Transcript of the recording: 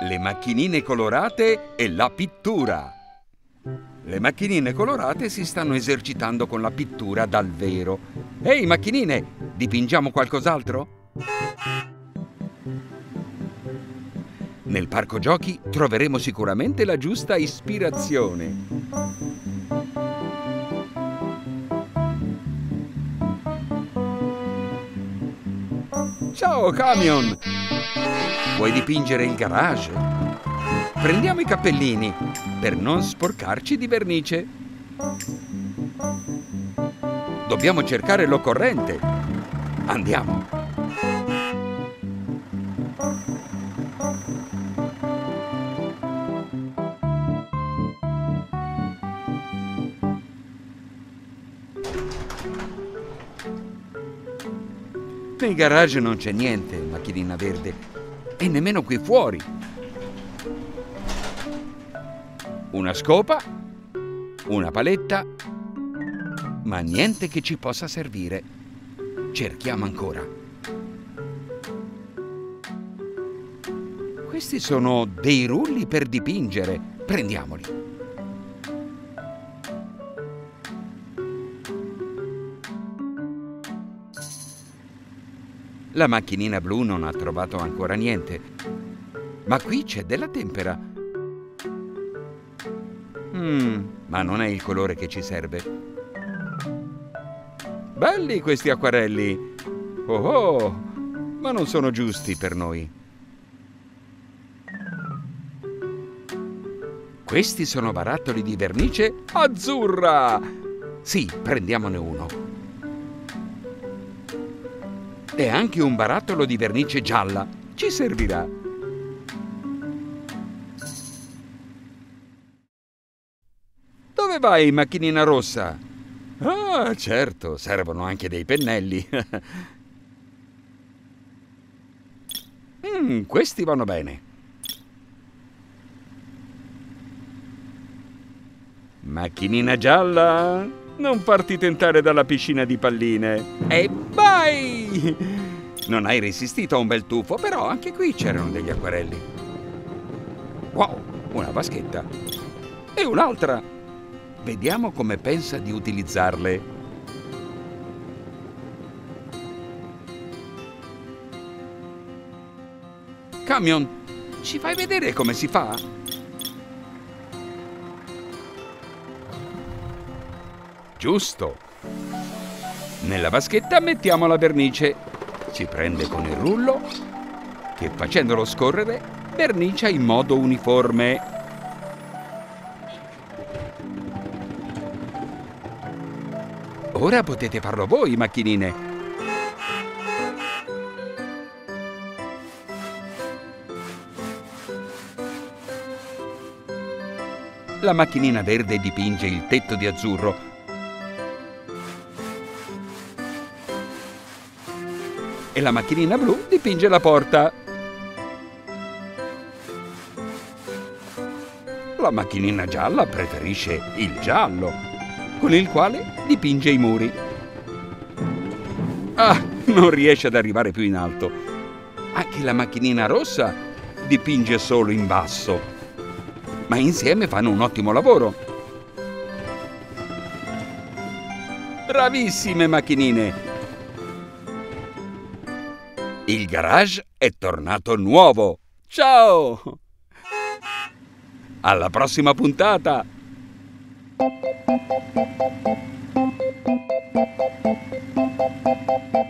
le macchinine colorate e la pittura. Le macchinine colorate si stanno esercitando con la pittura dal vero. Ehi, macchinine, dipingiamo qualcos'altro? Nel parco giochi troveremo sicuramente la giusta ispirazione. Ciao, camion! Vuoi dipingere il garage? Prendiamo i cappellini per non sporcarci di vernice. Dobbiamo cercare l'occorrente. Andiamo. Nel garage non c'è niente, macchinina verde, e nemmeno qui fuori. Una scopa, una paletta, ma niente che ci possa servire. Cerchiamo ancora. Questi sono dei rulli per dipingere. Prendiamoli. La macchinina blu non ha trovato ancora niente. Ma qui c'è della tempera. Mm, ma non è il colore che ci serve. Belli questi acquarelli. Oh oh, ma non sono giusti per noi. Questi sono barattoli di vernice azzurra. Sì, prendiamone uno. E anche un barattolo di vernice gialla. Ci servirà. Dove vai, macchinina rossa? Ah, certo, servono anche dei pennelli. mm, questi vanno bene. Macchinina gialla, non farti tentare dalla piscina di palline. E vai! Non hai resistito a un bel tuffo, però anche qui c'erano degli acquarelli. Wow, una vaschetta. E un'altra. Vediamo come pensa di utilizzarle. Camion, ci fai vedere come si fa? Giusto. Nella vaschetta mettiamo la vernice. Si prende con il rullo che facendolo scorrere vernicia in modo uniforme. Ora potete farlo voi, macchinine. La macchinina verde dipinge il tetto di azzurro. E la macchinina blu dipinge la porta. La macchinina gialla preferisce il giallo, con il quale dipinge i muri. Ah, non riesce ad arrivare più in alto. Anche la macchinina rossa dipinge solo in basso ma insieme fanno un ottimo lavoro. Bravissime macchinine! Il garage è tornato nuovo. Ciao! Alla prossima puntata! Thank you.